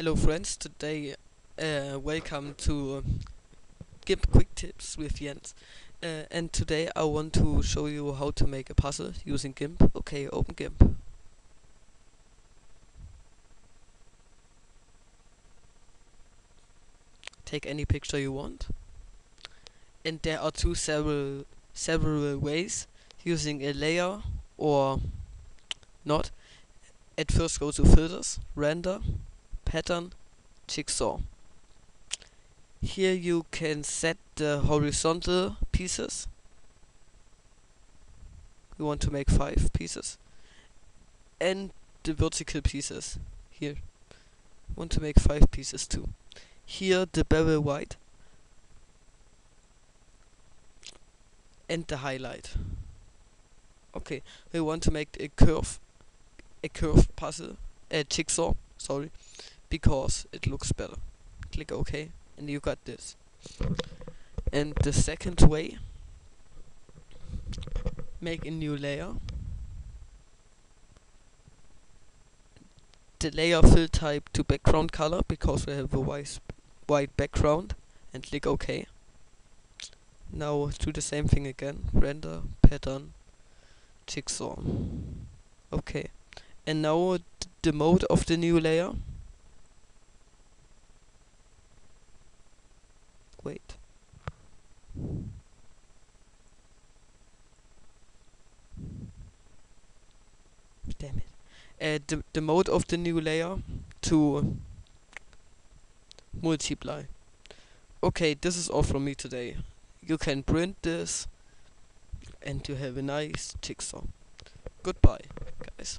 Hello friends, today uh, welcome to uh, GIMP Quick Tips with Jens. Uh, and today I want to show you how to make a puzzle using GIMP. Okay, open GIMP. Take any picture you want. And there are two several several ways using a layer or not. At first go to filters, render, pattern jigsaw. Here you can set the horizontal pieces. We want to make five pieces. And the vertical pieces. Here. Want to make five pieces too. Here the bevel white. And the highlight. Okay, we want to make a curve a curve puzzle a jigsaw, sorry because it looks better. Click OK and you got this. And the second way, make a new layer. The layer fill type to background color because we have a white, background and click OK. Now do the same thing again, render, pattern, jigsaw. Okay. And now the mode of the new layer wait. Damn it. Uh, the, the mode of the new layer to multiply. Okay, this is all from me today. You can print this and you have a nice jigsaw. Goodbye, guys.